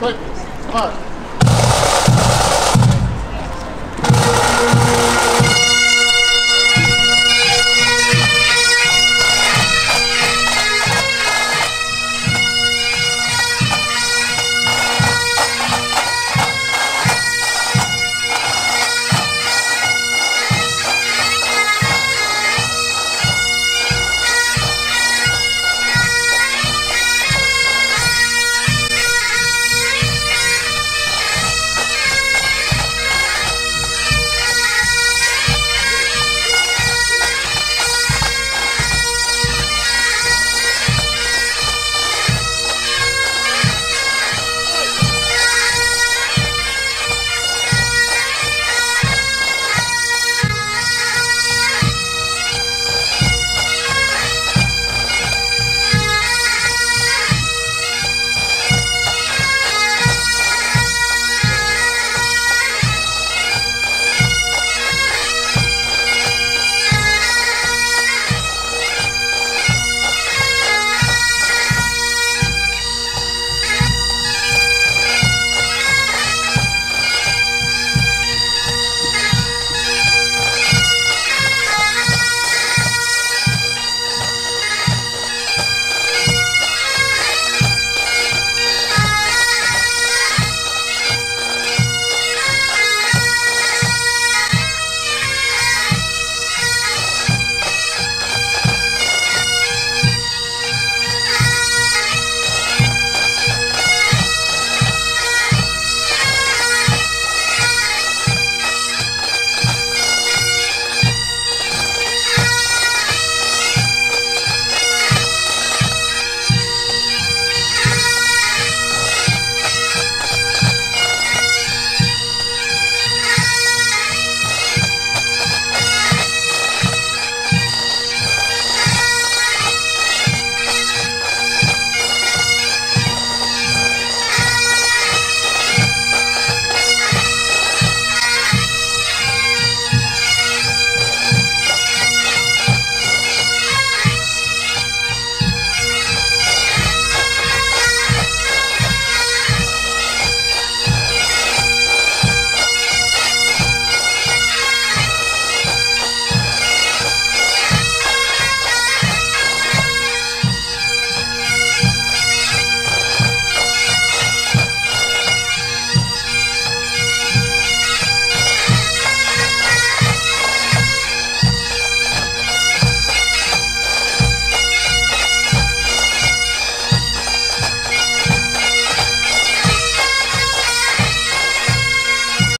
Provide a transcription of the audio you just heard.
Quick, come.